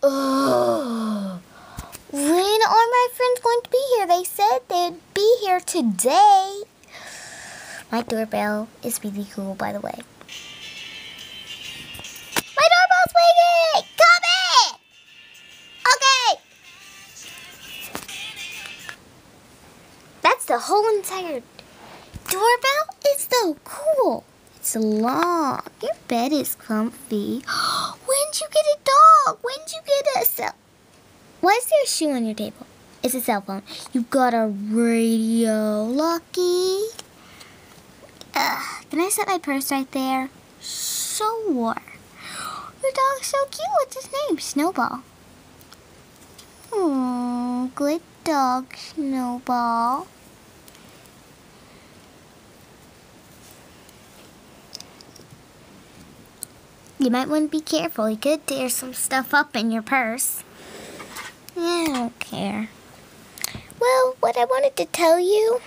Ugh. When are my friends going to be here? They said they'd be here today. My doorbell is really cool, by the way. My doorbell's ringing! Come in! Okay! That's the whole entire doorbell? It's so cool. It's long. Your bed is comfy. When'd you get a When'd you get a cell? Why is there a shoe on your table? It's a cell phone. You got a radio, Lucky. Ugh, can I set my purse right there? Sure. Your dog's so cute. What's his name? Snowball. Oh, good dog, Snowball. You might want to be careful. You could tear some stuff up in your purse. I don't care. Well, what I wanted to tell you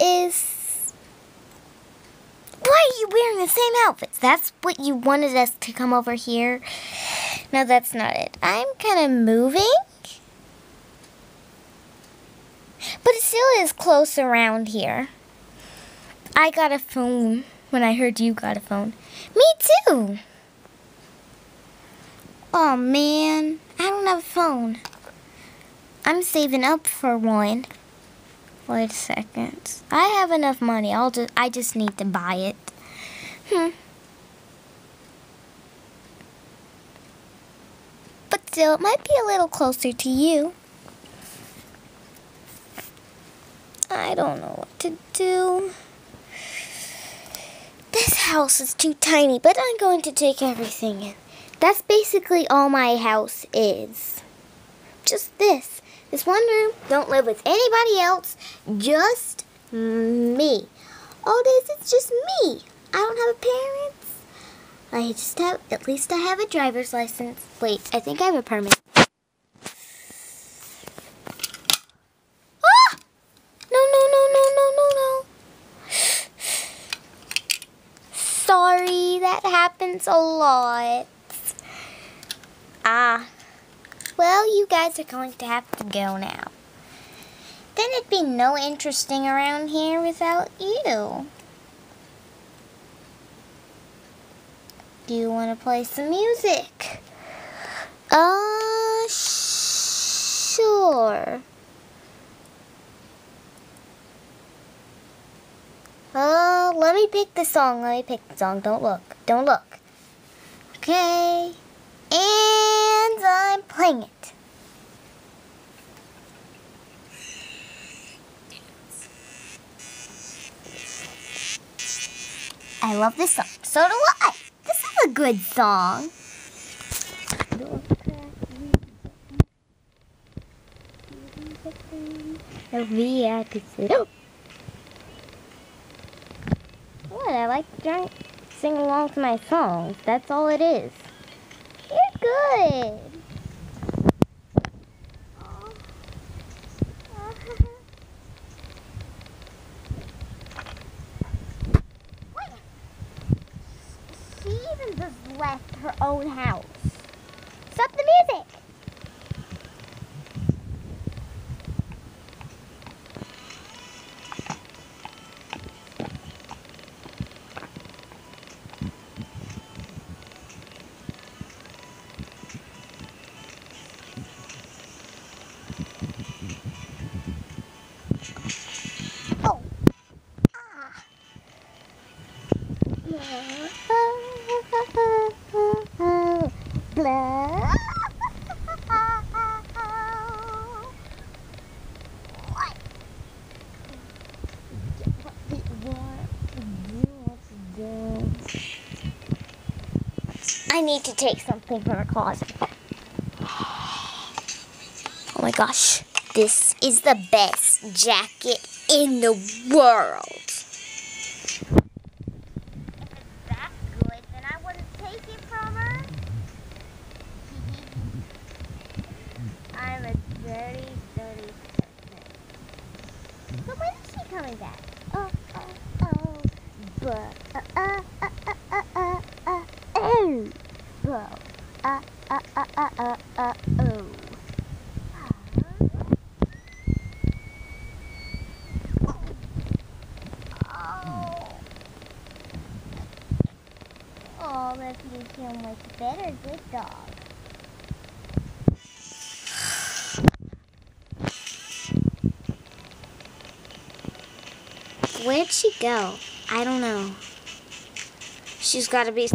is why are you wearing the same outfits? That's what you wanted us to come over here. No, that's not it. I'm kind of moving. But it still is close around here. I got a phone when I heard you got a phone. Me too. Oh man, I don't have a phone. I'm saving up for one. Wait a second. I have enough money. I'll just I just need to buy it. Hmm. But still, it might be a little closer to you. I don't know what to do. House is too tiny, but I'm going to take everything in. That's basically all my house is. Just this. This one room. Don't live with anybody else. Just me. All days it's just me. I don't have a parents. I just have, at least I have a driver's license. Wait, I think I have a permit. Ah! No, no, no, no, no, no, no. Sorry, that happens a lot. Ah. Well, you guys are going to have to go now. Then it'd be no interesting around here without you. Do you want to play some music? Uh, sure. Uh, let me pick the song. Let me pick the song. Don't look. Don't look. Okay. And I'm playing it. I love this song. So do I. This is a good song. What? I like to drink, sing along to my songs. That's all it is. You're good. She even just left her own house. I need to take something from her closet. Oh my gosh. This is the best jacket in the world. Take it from her. I'm a dirty, dirty person. So when is she coming back? Oh, oh, oh. But, uh, uh, uh, uh, uh, uh, uh, oh. But, uh, uh, uh, uh, Uh, uh, uh, oh. Let's make much better. Good dog. Where'd she go? I don't know. She's got to be